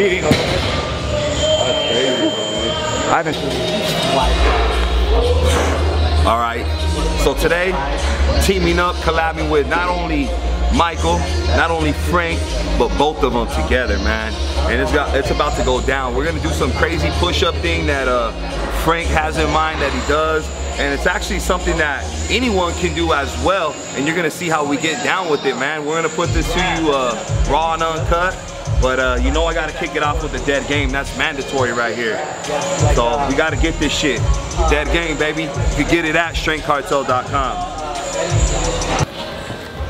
cheating on it. That's crazy, bro. I haven't. All right. So today, teaming up, collabing with not only Michael, not only Frank, but both of them together, man. And it's got it's about to go down. We're gonna do some crazy push-up thing that uh, Frank has in mind that he does. And it's actually something that anyone can do as well. And you're gonna see how we get down with it, man. We're gonna put this to you uh, raw and uncut. But uh, you know I gotta kick it off with a dead game. That's mandatory right here. So we gotta get this shit. Dead game, baby. You can get it at strengthcartel.com.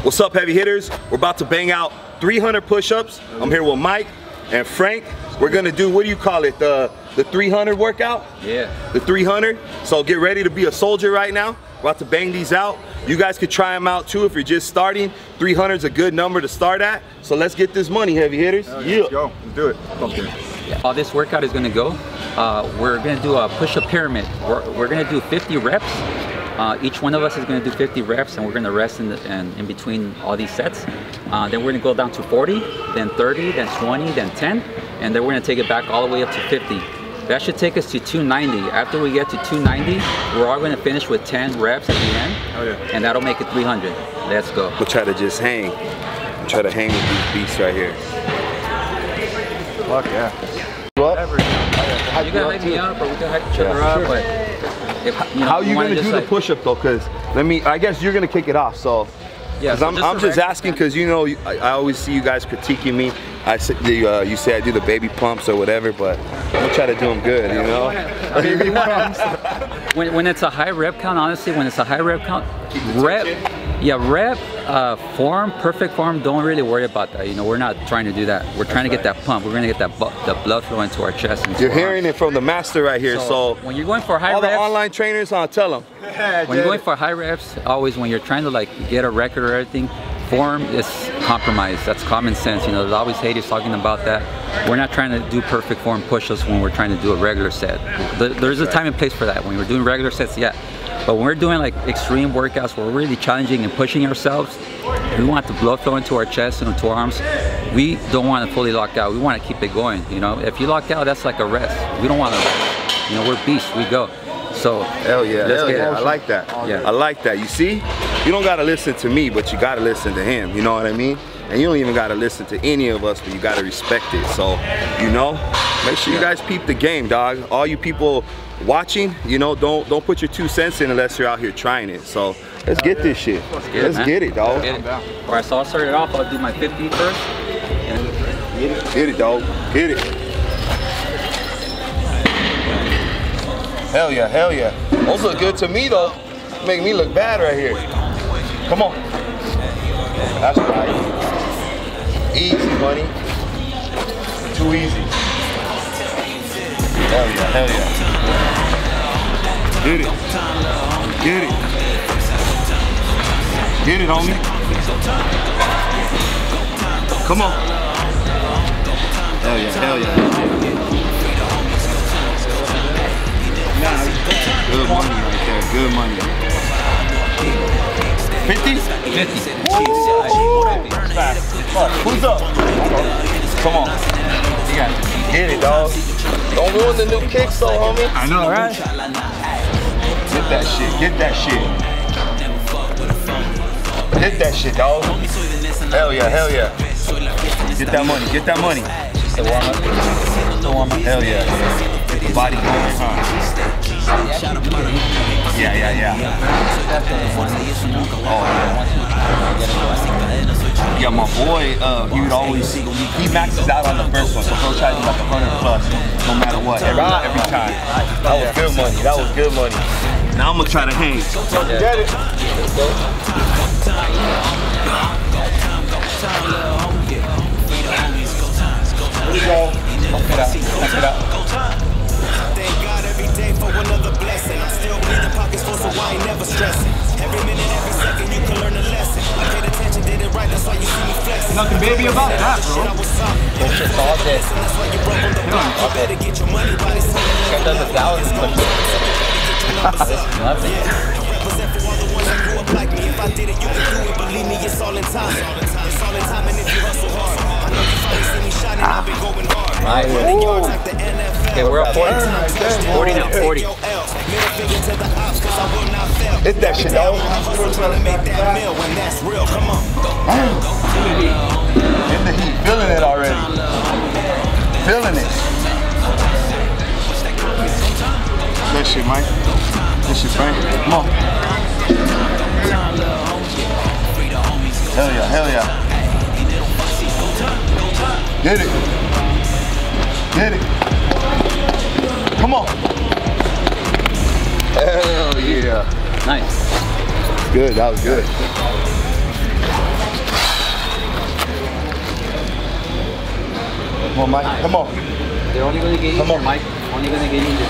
What's up, heavy hitters? We're about to bang out 300 push-ups. I'm here with Mike and Frank. We're gonna do, what do you call it? The, the 300 workout? Yeah. The 300. So get ready to be a soldier right now. We're about to bang these out. You guys could try them out too if you're just starting. 300 is a good number to start at. So let's get this money, heavy hitters. Yeah. Let's go. Let's do it. Okay. How this workout is gonna go, uh, we're gonna do a push-up pyramid. We're, we're gonna do 50 reps uh, each one of us is going to do 50 reps and we're going to rest in, the, in, in, between all these sets. Uh, then we're going to go down to 40, then 30, then 20, then 10, and then we're going to take it back all the way up to 50. That should take us to 290. After we get to 290, we're all going to finish with 10 reps at the end, oh, yeah. and that'll make it 300. Let's go. We'll try to just hang. We'll try to hang with these beasts right here. Fuck yeah. Whatever. You can oh, hype me up or we can hype each other yeah, up, sure. but if, you know, How are you gonna do like, the push-up though? Cause let me, I guess you're gonna kick it off. So, yeah. So I'm just, I'm just asking because you know I, I, always see you guys critiquing me. I say uh, you say I do the baby pumps or whatever, but I'm gonna try to do them good. You know. baby pumps. when when it's a high rep count, honestly, when it's a high rep count, rep. Yeah, rep, uh, form, perfect form, don't really worry about that. You know, we're not trying to do that. We're trying to get that pump. We're going to get that the blood flow into our chest. You're hearing arms. it from the master right here. So, so, when you're going for high all reps. All the online trainers, I'll tell them. when you're going for high reps, always when you're trying to like get a record or everything, form is compromise. That's common sense. You know, there's always haters talking about that. We're not trying to do perfect form push-ups when we're trying to do a regular set. There's a time and place for that. When we're doing regular sets, yeah, but when we're doing like extreme workouts, we're really challenging and pushing ourselves. We want the blood flow into our chest and into our arms. We don't want to fully lock out. We want to keep it going. You know, if you lock out, that's like a rest. We don't want to rest. You know, we're beasts. We go. So hell yeah, hell yeah. I like that. Yeah. I like that. You see, you don't gotta listen to me, but you gotta listen to him. You know what I mean? And you don't even gotta listen to any of us, but you gotta respect it. So, you know, make sure you guys peep the game, dog. All you people watching, you know, don't don't put your two cents in unless you're out here trying it. So let's get this shit. Let's get, let's it, get it, dog. Get it. All right, so I'll start it off. I'll do my 50 first. Get it, get it, dog. Get it. Hell yeah, hell yeah. Those look good to me though. Make me look bad right here. Come on. That's right. Easy, money. Too easy. Hell yeah, hell yeah. Get it. Get it. Get it, homie. Come on. Hell yeah, hell yeah. Good money right there, good money. 50? 50. Who's up? Come on. You got it. Get it, dog. Don't ruin the new kicks though, homie. I know, right? Get that shit. Get that shit. Get that shit, dog. Hell yeah, hell yeah. Get that money. Get that money. Just a warm up. Just a warm up. Hell yeah. The body going, huh? Yeah, yeah, yeah. Oh, yeah. Yeah, my boy, uh, he would always, see he maxes out on the first one, so he'll try to do like a 100 plus, no matter what, every, every time. That was good money, that was good money. Now I'm gonna try to hang. Get it. Here we go. Pump it out, pump it out. Thank God every day for another blessing. I'm still breathing pockets full, so I ain't never stressing. Every minute, every second, you can learn a lesson. Nothing baby about that, bro. It's just all day. Thousand. Nothing. Did it, you can do it. Believe me, it's all in time. It's all in time, and if you hustle hard, I know you finally see me shining. I've been going hard. Nice. Running yards the NFL. Okay, we're up 40. 40 now, 40. Middle finger to the ops, 'cause I will not fail. Hit that shit. Come on. In the heat, feeling it already. Feeling it. That shit, Mike. That shit, Frank. Come on. Hell yeah, hell yeah. Get it. Get it. Come on. Hell yeah. Nice. Good, that was good. Come on, Mike. Come on. They're only going to get Come easier, on. Mike. Only going to get easier.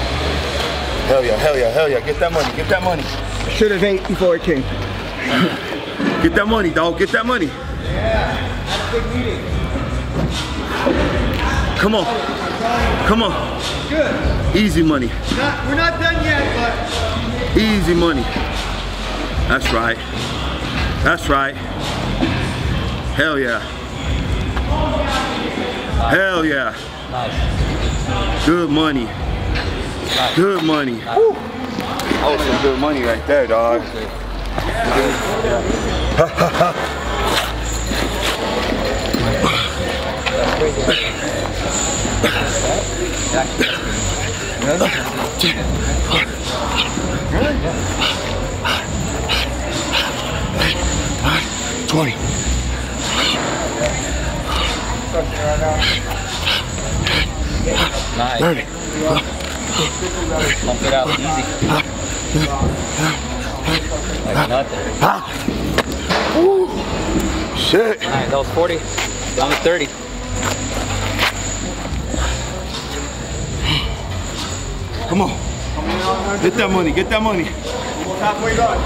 Hell yeah, hell yeah, hell yeah. Get that money, get that money. Should have ate before it came. Get that money, dog. Get that money. Yeah. That's a big meeting. Come on. Come on. Good. Easy money. Not, we're not done yet, but Easy money. That's right. That's right. Hell yeah. Hell yeah. Nice. Good money. Good money. Woo. Was some good money right there, dog. Twenty. Nice. Thirty. Pump it out easy. Like nothing. Shit. All right, that was 40. Down to 30. Come on. Get that money. Get that money. halfway done.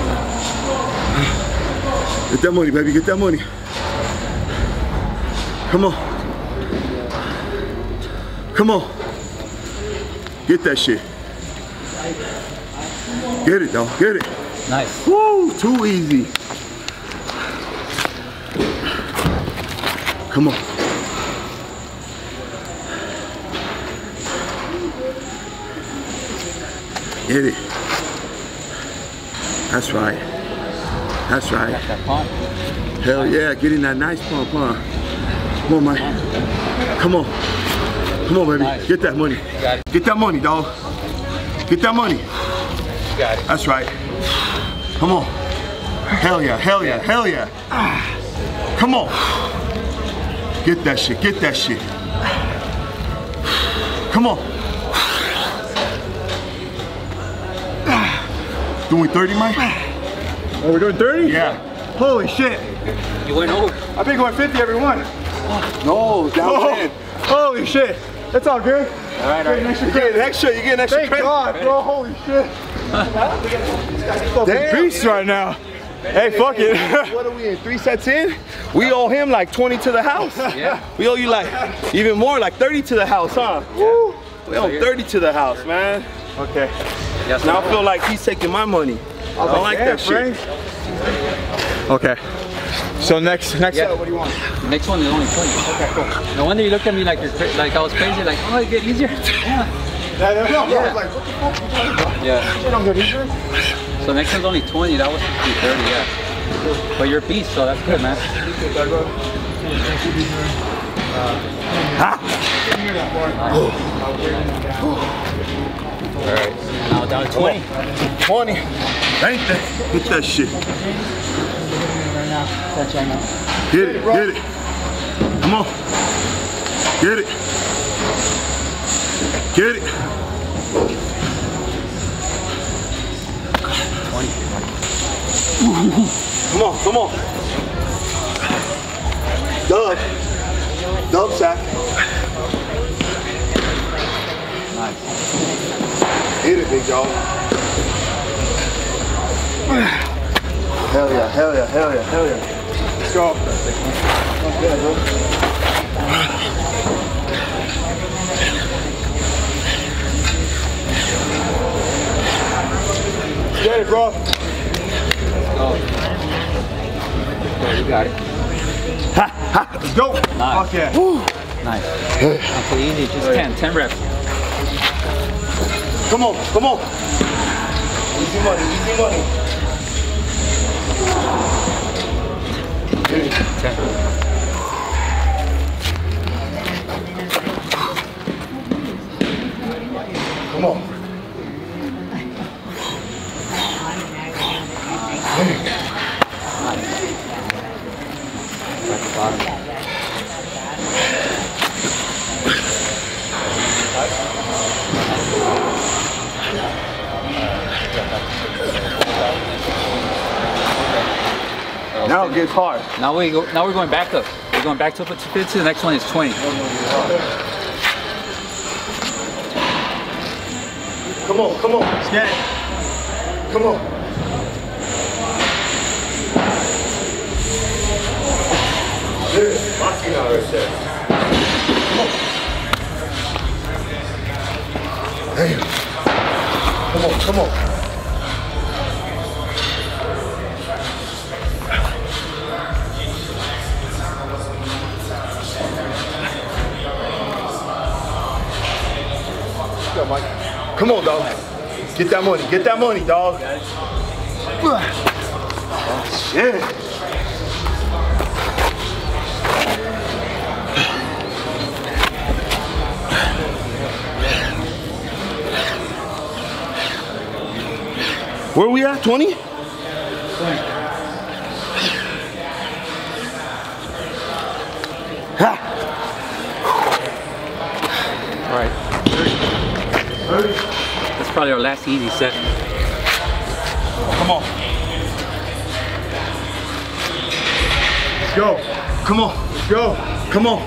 Get that money, baby. Get that money. Come on. Come on. Get that shit. Get it, though. Get it. Nice. Woo, too easy. Come on. Get it. That's right. That's right. That. Hell yeah, getting that nice pump, huh? Come on, man. Come on. Come on, baby. Nice. Get that money. Get that money, dog. Get that money. That's right. Come on. Hell yeah, hell yeah, hell yeah. Come on. Get that shit, get that shit. Come on. Doing 30, Mike? Oh, we're doing 30? Yeah. Holy shit. You went over. I've been going 50 every one. No, down Oh, holy shit. That's all good. All right, all Get an right. extra You get credit. an extra, you get an extra Thank credit. God, bro. Holy shit. Damn. beast right now. Hey, fuck it. What are we in? Three sets in? We owe him like 20 to the house. Yeah. We owe you like even more, like 30 to the house, huh? Woo. We owe 30 to the house, man. Okay. Yes, Now I feel like he's taking my money. I don't like that shit. Okay. So next, next Yeah. set, what do you want? The next one is only 20. Okay, cool. No wonder you looked at me like you're like I was crazy. Like, oh, it get easier. Yeah. No, no, no. I Yeah. was like, what the fuck you talking about? Yeah. Shit, I'm good. easier. So next one's only 20. That was 30. Yeah. But you're a beast, so that's good, man. All right. Now down to 20. 20. Ain't that? Get that shit. Get it, get it. Come on. Get it. Get it. 20. Come on, come on. Dub. Dub sack. Hit it, big dog. Hell yeah, hell yeah, hell yeah, hell yeah. Let's go. Get it, bro. right, you got it. Ha, ha. Let's go. Nice. Fuck yeah. Nice. Uncle easy, just 10, 10 reps. Come on, come on. Easy money, easy money. 10. Come on. Hard. Now we go. Now we're going back up. We're going back to up to 50. The next one is 20. Come on, come on. Let's get it. Come on. Good. Boxing out right. Come on. Damn. Come on, come on. Come on, dog. Get that money. Get that money, dog. Oh, shit. Where we at? 20? Ha! All right. That's probably our last easy set. Come on. Let's go. Come on. Let's go. Come on.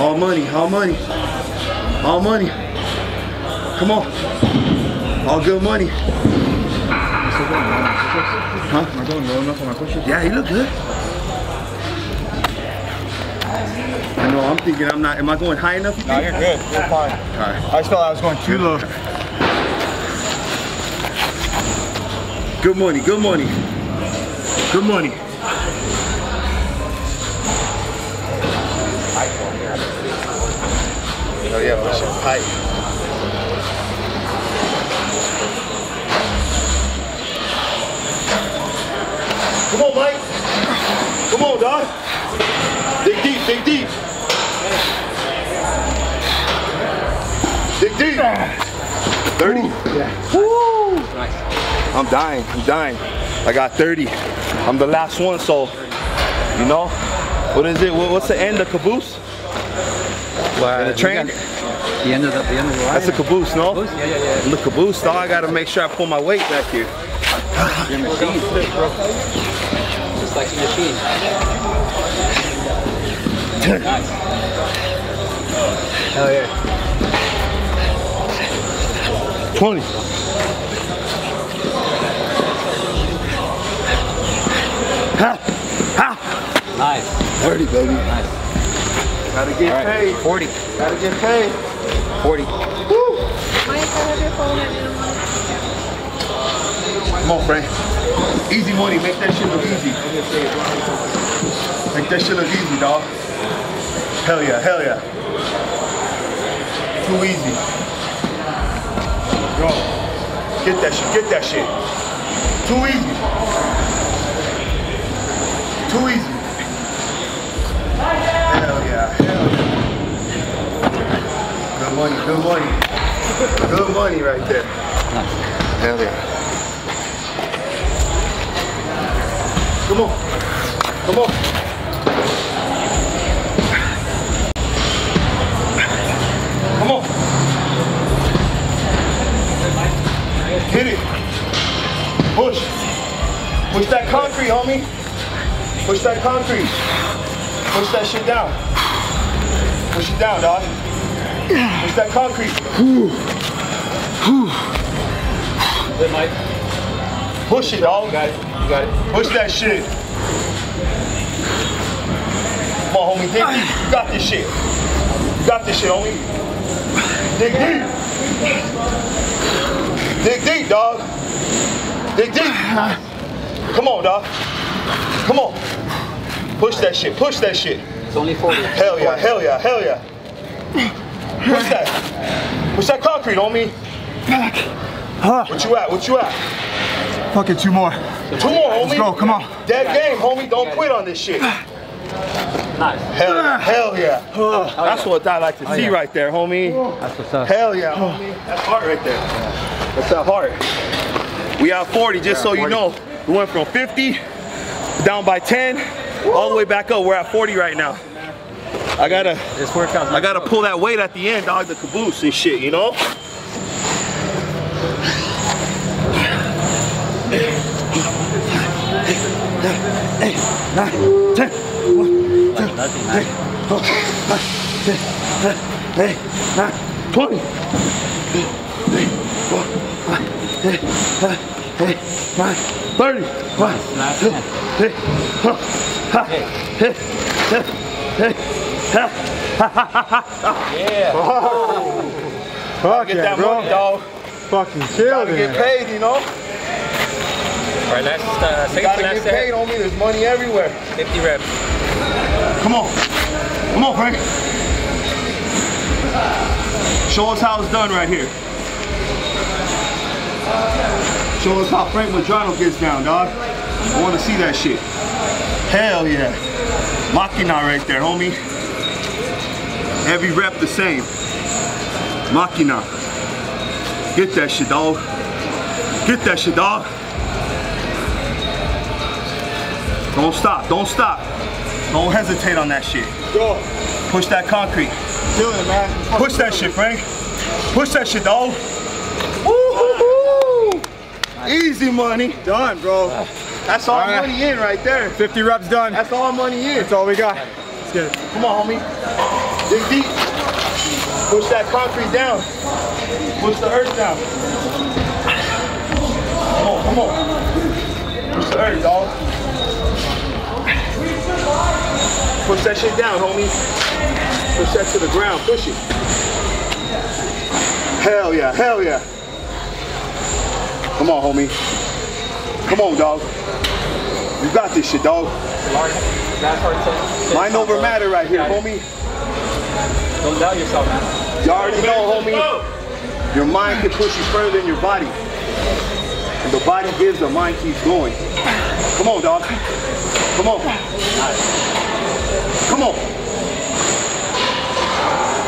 All money. All money. All money. Come on. All good money. Huh? Am I going low enough on my pushes? Yeah, he look good. Know. I'm thinking I'm not. Am I going high enough? No, you're good. You're fine. All right. I just felt I was going too low. Good money, good money. Good money. Oh yeah, but shit tight. Come on, Mike. Come on, dog. Dig deep, dig deep. Dig deep. 30. Woo! I'm dying. I'm dying. I got 30. I'm the last one, so you know. What is it? What's the end? The caboose? Well, the train? The end of the, the end of the line. That's a caboose, no? Yeah, yeah, yeah. The caboose, dog. I gotta make sure I pull my weight back here. Your machine. Just like your machine. nice. Hell yeah. 20. Ha! Ha! Nice. 30, baby. Nice. Gotta get All right. paid. 40. Gotta get paid. 40. Woo! Mike, I have your phone. I didn't want Come on, Frank. Easy money. Make that shit look easy. Make that shit look easy, dog. Hell yeah, hell yeah. Too easy. Get that shit, get that shit. Too easy. Too easy. Hell yeah, hell yeah. Good money, good money. Good money right there. Hell yeah. Come on. Come on. Push. Push that concrete, homie. Push that concrete. Push that shit down. Push it down, dog. Push that concrete. Good, Mike. Push it, dog. You got it. You got it. Push that shit. Come on, homie. Dig deep. You got this shit. You got this shit, homie. Dig deep. Dig deep, dog. Dig deep. Come on, dog. Come on. Push that shit. Push that shit. It's only 40. Hell yeah. Hell yeah. Hell yeah. Push that. Push that concrete on me. Back. Huh. What you at? What you at? Fucking two more. Two more, homie. Let's go, come on. Dead game, homie. Don't quit on this shit. Nice. Hell yeah. Hell yeah. Oh, that's what I like to oh, see right there, homie. That's what's up. Hell yeah, homie. That's heart right there. That's that heart. We have 40, just so you know. We went from 50 down by 10, all the way back up. We're at 40 right now. I gotta, This workout. I gotta pull that weight at the end, dog, the caboose and shit, you know? Nothing, man. 20. 30. Last one. Yeah. Fuck Get yeah, that bro. money, dog. Fucking killed Gotta get paid, you know? All right, let's uh, say Gotta last get paid, set. homie. There's money everywhere. 50 reps. Come on. Come on, Frank. Show us how it's done right here. Show us how Frank Medrano gets down, dog. I want to see that shit. Hell yeah. Machina right there, homie. Every rep the same. Machina. Get that shit, dog. Get that shit, dog. Don't stop. Don't stop. Don't hesitate on that shit. Go. Push that concrete. Killing it, man. Push that shit, Frank. Push that shit, dog. Easy money. Done, bro. Uh, That's all All right. money in right there. 50 reps done. That's all money in. That's all we got. Let's get it. Come on, homie. Dig deep. Push that concrete down. Push the earth down. Come on, come on. Push the earth, dog. Push that shit down, homie. Push that to the ground. Push it. Hell yeah, hell yeah. Come on, homie. Come on, dog. You got this shit, dog. Last hard set. Mind over matter right here, homie. Don't doubt yourself, man. You already know, homie. Your mind can push you further than your body. And the body gives, the mind keeps going. Come on, dog. Come on. Come on.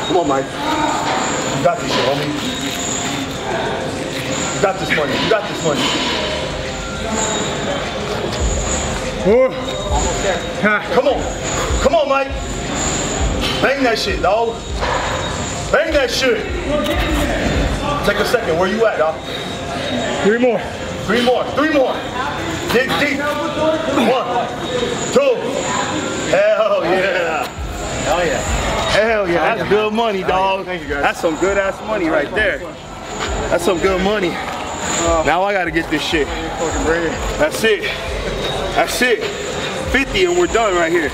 Come on, Mike. You got this shit, homie. You got this money. You got this money. Woo. Come on. Come on, Mike. Bang that shit, dog. Bang that shit. Take a second. Where you at, dog? Three more. Three more. Three more. Dig deep. One, two. Hell yeah. Hell yeah. Hell yeah. That's good money, dog. Thank you, guys. That's some good ass money right there. That's some good money. Now I gotta get this shit. Fucking bring it. That's it. That's it. 50 and we're done right here.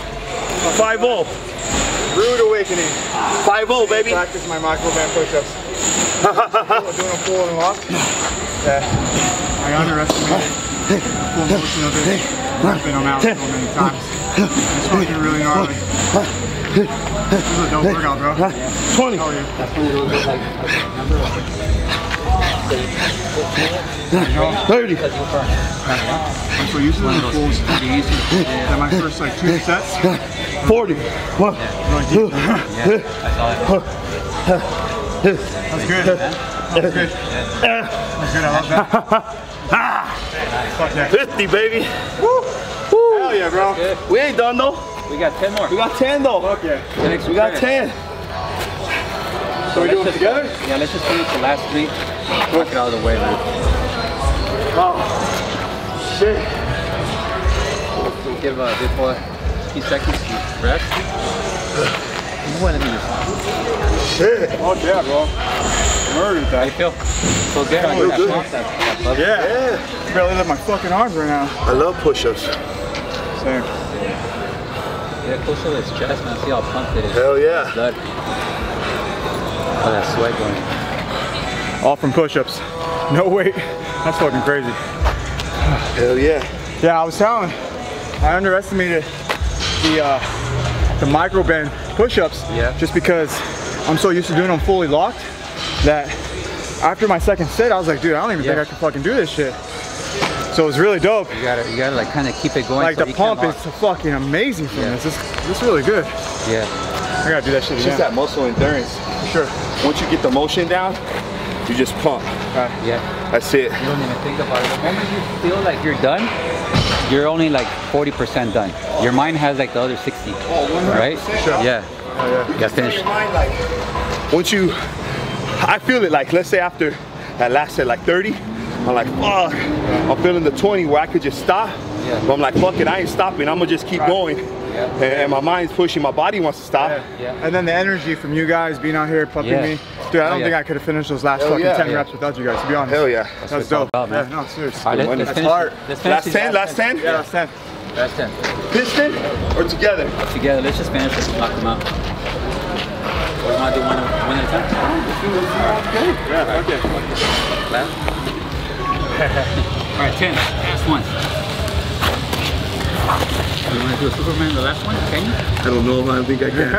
5-0. Rude awakening. 5-0, baby. Practice my micro band push-ups. Doing a pull and walk. Yeah. I underestimated full motion of it. I've been out so many times. It's fucking really gnarly. This is a dope workout, bro. 20. 30. because you burn. I'm so used to the pulls. That my first like two sets. 40. One. Really deep. Yeah, I saw it. That's good. That was good. That's good. I love that. 50, baby. Woo. Woo. Hell yeah, bro. We ain't done though. We got 10 more. We got 10 though. Fuck yeah. Next We got 10. So we Let's doing it together? Yeah, let's just finish the last three. Knock it out of the way, man. Oh. Shit. We'll give uh, Big Boy a few seconds to rest. One minute. Shit. Oh yeah, bro. Murdered How you feel? Feel good? Feel that good. pump, that, that bubble? Yeah. Yeah. Barely lift my fucking arms right now. I love push-ups. Same. Yeah, close to his chest, man. See how pumped it is. Hell yeah. Blood. Oh, that sweat going. All from push-ups. No weight. That's fucking crazy. Hell yeah. Yeah, I was telling. I underestimated the uh, the micro bend push-ups. Yeah. Just because I'm so used to doing them fully locked that after my second set, I was like, dude, I don't even Yeah. think I can fucking do this shit. So it was really dope. You gotta, you gotta like kind of keep it going. Like so the pump is fucking amazing from Yeah. this. This this is really good. Yeah. I gotta do that shit It's just that muscle endurance. Sure. Once you get the motion down, you just pump. Yeah. That's it. You don't even think about it. The moment you feel like you're done, you're only like 40% done. Your mind has like the other 60. Right? Sure. Yeah. Oh, yeah, finish. Once you, I feel it like, let's say after that last set, like 30, I'm like, fuck. I'm feeling the 20 where I could just stop. Yeah. But I'm like, fuck it, I ain't stopping. I'm gonna just keep going. Yeah. And, and my mind's pushing, my body wants to stop. Yeah. And then the energy from you guys being out here pumping Yeah. me. Dude, I Oh, don't yeah. think I could have finished those last Hell fucking yeah. 10 Yeah. reps without you guys, to be honest. Hell yeah. That's, what it's all dope. about, man. Yeah, no, seriously. All right, money. let's, let's That's hard. Let's Last 10, last 10? Yeah, that's 10. Last 10. Piston or together? Together, let's just finish this and knock them out. Or you wanna do one, one at a time? Okay. Yeah, okay. Last? All right, 10. Last one. You want to do a Superman, the last one? Can you? I don't know if I think I can.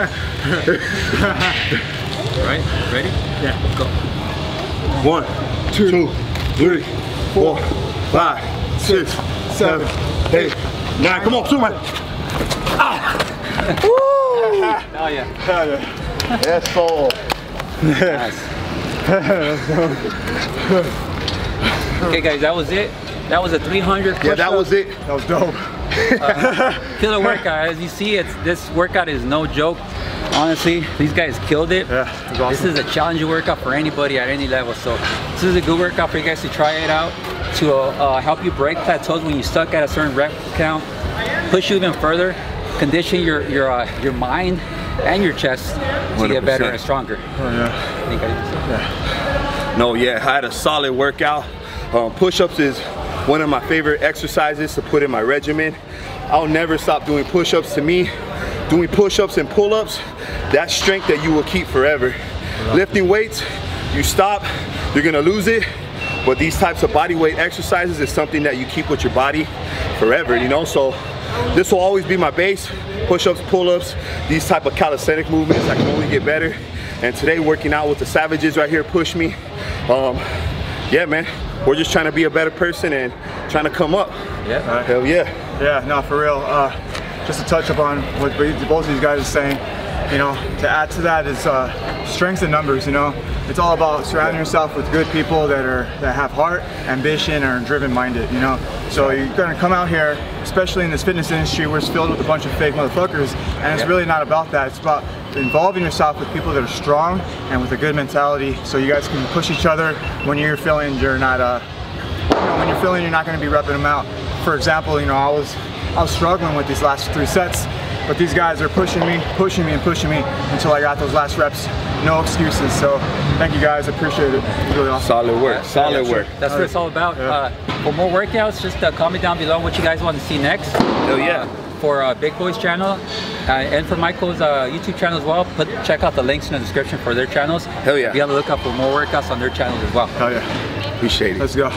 All right, ready? Yeah. Go. One, two, three, four, five, six, seven, eight, nine. Come on, Superman. Oh, yeah. Hell yeah. Yes, so. Nice. okay, guys, that was it. That was a 300 Yeah, that push-up. was it. That was dope. Killer workout. As you see, it's this workout is no joke. Honestly, these guys killed it. Yeah, it awesome. This is a challenging workout for anybody at any level. So this is a good workout for you guys to try it out to uh, uh, help you break plateaus when you're stuck at a certain rep count, push you even further, condition your your uh, your mind and your chest to get better and stronger. Oh, yeah. I think I No, yeah, I had a solid workout. Um, push-ups is one of my favorite exercises to put in my regimen. I'll never stop doing push-ups. To me, doing push-ups and pull-ups, that's strength that you will keep forever. Lifting weights, you stop, you're gonna lose it. But these types of body weight exercises is something that you keep with your body forever, you know? So this will always be my base. Push-ups, pull-ups, these type of calisthenic movements, I can only get better. And today working out with the Savages right here pushed me. Um, yeah, man, we're just trying to be a better person and trying to come up. Yeah. Hell yeah. Yeah, no, for real. Uh, just to touch upon what both of these guys are saying, you know, to add to that is uh, strengths and numbers. You know, it's all about surrounding yourself with good people that are that have heart, ambition, are driven-minded. You know, so you're gonna come out here, especially in this fitness industry, where it's filled with a bunch of fake motherfuckers, and it's really not about that. It's about involving yourself with people that are strong and with a good mentality, so you guys can push each other when you're feeling you're not uh, you know, when you're feeling you're not going to be repping them out. For example, you know, I was I was struggling with these last three sets, but these guys are pushing me, pushing me, and pushing me until I got those last reps. No excuses. So thank you guys. I appreciate it. It's really awesome. Solid work, solid work. That's what it's all about. Uh, for more workouts, just uh, comment down below what you guys want to see next. Hell yeah. Uh, for uh, Big Boys channel uh, and for Michael's uh, YouTube channel as well. Put check out the links in the description for their channels. Hell yeah. Be on the lookout for more workouts on their channels as well. Hell yeah. Appreciate it. Let's go.